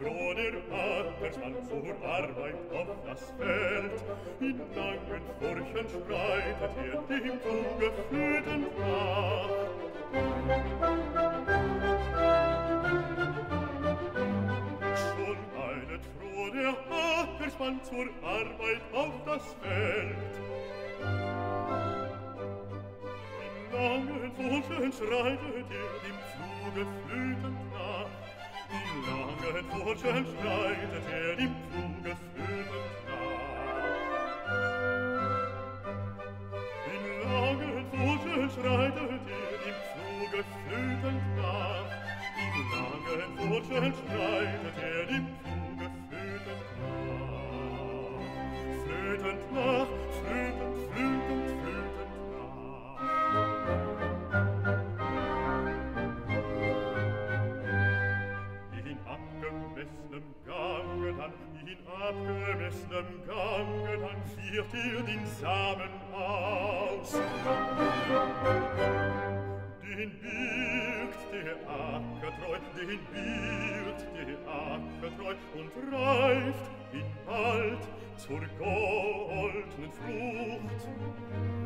froh der Ackersmann zur Arbeit auf das Feld. In langen Furchen schreit hat er dem Zuge führt nach. man zur Arbeit auf das Feld. In langen Wochen schreitet er dem Pfluge flütend nach. In langen Wochen schreitet er dem Pfluge flütend nach. In langen Wochen schreitet er dem Pfluge flütend nach. In langen Wochen schreitet er dem Pfluge abgemessenem Gange, dann viert ihr den Samen aus. Den birgt der Ackertreu, den birgt der Ackertreu und reift ihn bald zur goldenen Frucht.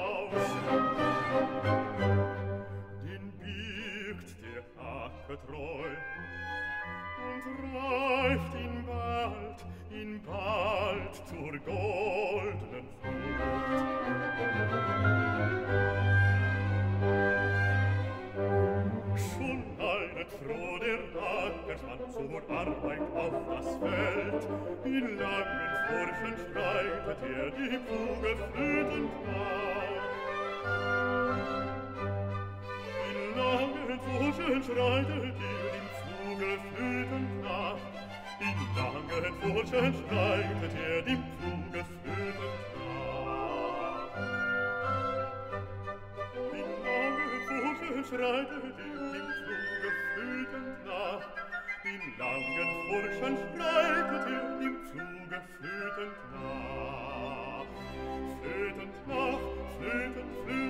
waret froh der Ackersmann zur Arbeit auf das Feld. In langen Furchen schreitet er die Kugel früh nach. In langen Furchen schreitet er die Kugel früh nach. In langen Furchen schreitet er die Kuge früh und nach. schreitet er in langen Furchen schreitet er im Zuge flötend nach. Flötend nach, flötend, flötend,